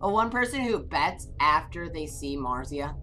A one person who bets after they see Marzia.